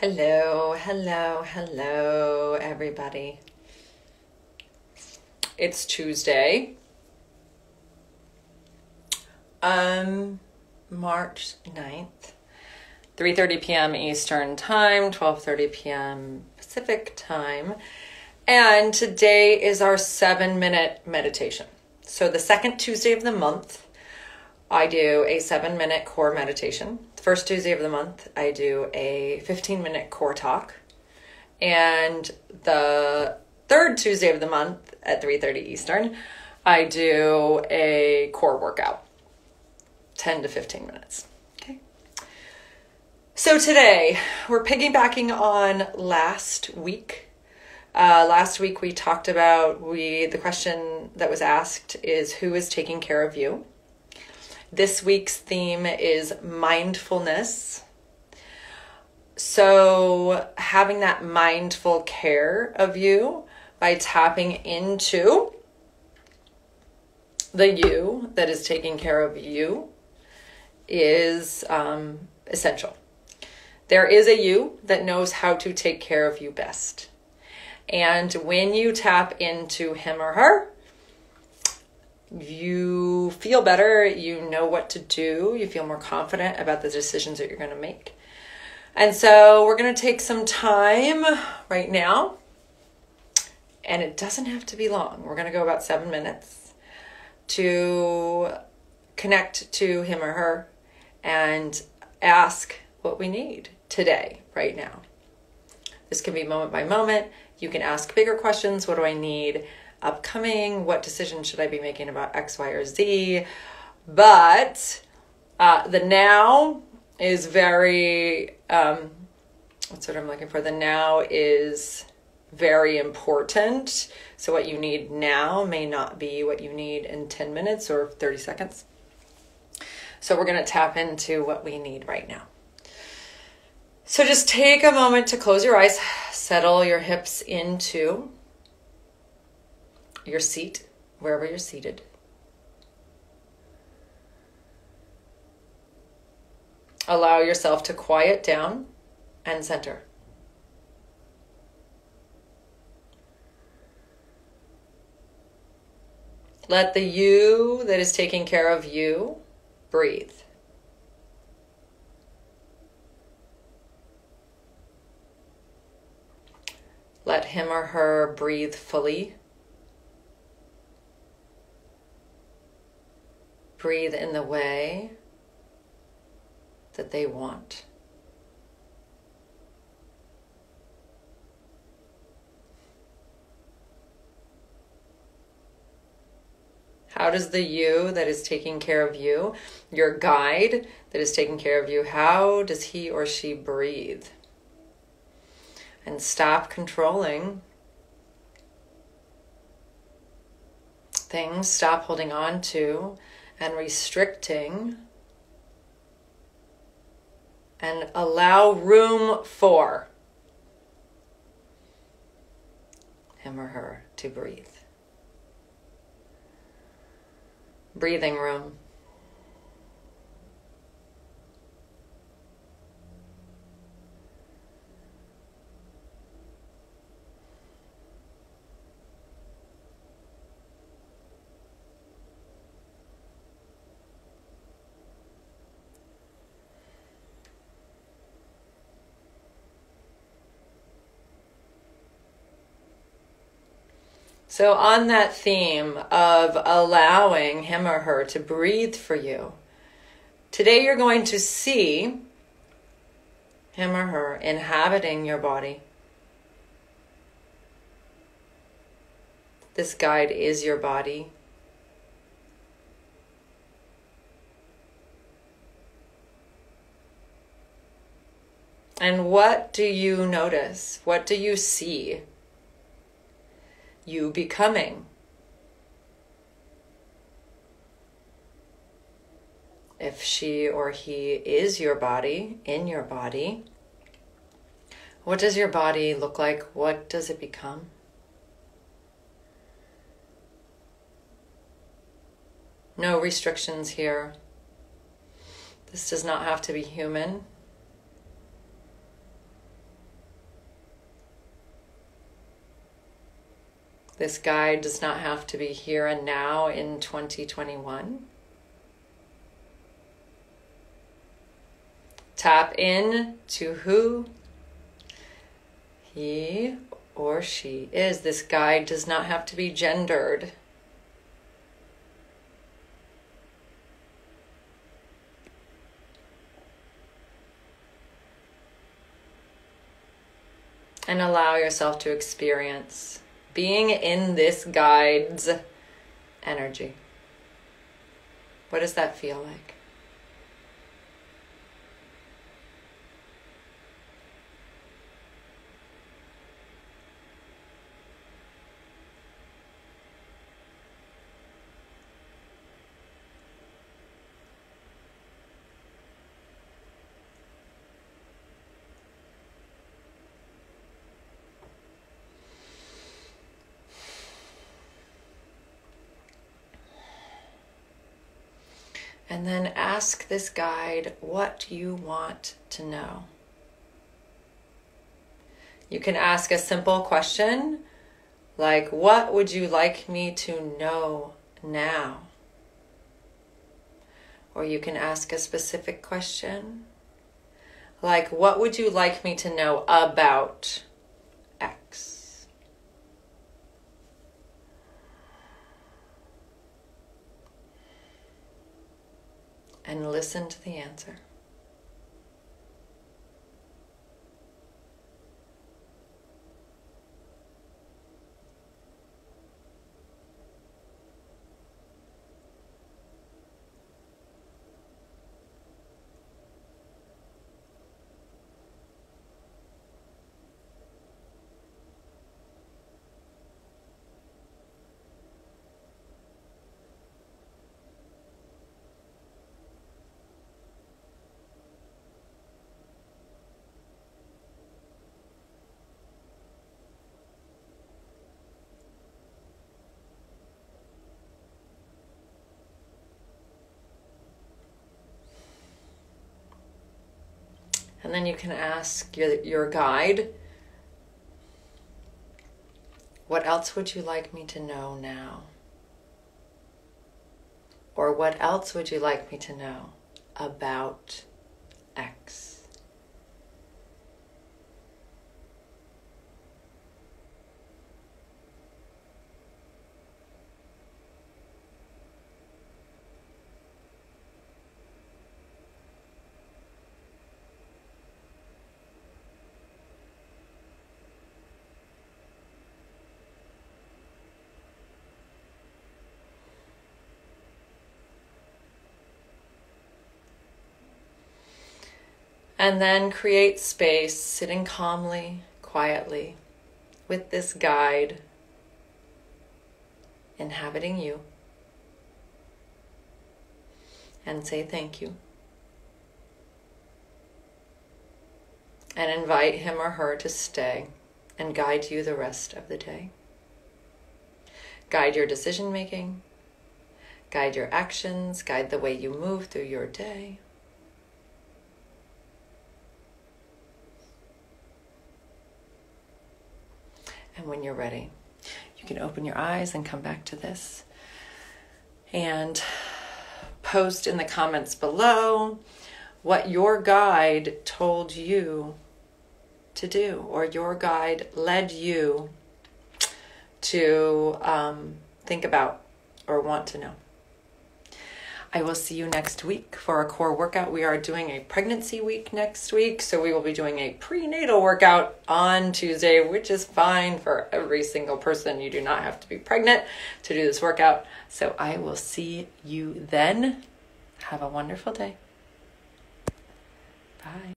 Hello, hello, hello, everybody. It's Tuesday. Um March 9th. 3:30 p.m. Eastern Time, 12:30 p.m. Pacific Time. And today is our 7-minute meditation. So the second Tuesday of the month, I do a 7-minute core meditation first Tuesday of the month, I do a 15 minute core talk. And the third Tuesday of the month at 3:30 Eastern, I do a core workout. 10 to 15 minutes. Okay. So today, we're piggybacking on last week. Uh, last week we talked about we the question that was asked is who is taking care of you? This week's theme is mindfulness. So, having that mindful care of you by tapping into the you that is taking care of you is um, essential. There is a you that knows how to take care of you best. And when you tap into him or her, you feel better, you know what to do, you feel more confident about the decisions that you're going to make. And so we're going to take some time right now, and it doesn't have to be long. We're going to go about seven minutes to connect to him or her and ask what we need today, right now. This can be moment by moment. You can ask bigger questions. What do I need? Upcoming? What decision should I be making about X, Y, or Z? But uh, the now is very, um, what's what I'm looking for? The now is very important. So, what you need now may not be what you need in 10 minutes or 30 seconds. So, we're going to tap into what we need right now. So, just take a moment to close your eyes, settle your hips into your seat, wherever you're seated. Allow yourself to quiet down and center. Let the you that is taking care of you breathe. Let him or her breathe fully breathe in the way that they want. How does the you that is taking care of you, your guide that is taking care of you, how does he or she breathe? And stop controlling things, stop holding on to and restricting and allow room for him or her to breathe. Breathing room. So, on that theme of allowing him or her to breathe for you, today you're going to see him or her inhabiting your body. This guide is your body. And what do you notice? What do you see? You becoming. If she or he is your body, in your body, what does your body look like? What does it become? No restrictions here. This does not have to be human. This guide does not have to be here and now in 2021. Tap in to who he or she is. This guide does not have to be gendered. And allow yourself to experience being in this guide's energy. What does that feel like? And then ask this guide what you want to know. You can ask a simple question like, What would you like me to know now? Or you can ask a specific question like, What would you like me to know about X? And listen to the answer. And then you can ask your, your guide, what else would you like me to know now? Or what else would you like me to know about X? And then create space, sitting calmly, quietly, with this guide inhabiting you. And say thank you. And invite him or her to stay and guide you the rest of the day. Guide your decision making, guide your actions, guide the way you move through your day. When you're ready, you can open your eyes and come back to this. And post in the comments below what your guide told you to do, or your guide led you to um, think about or want to know. I will see you next week for a core workout. We are doing a pregnancy week next week, so we will be doing a prenatal workout on Tuesday, which is fine for every single person. You do not have to be pregnant to do this workout. So I will see you then. Have a wonderful day. Bye.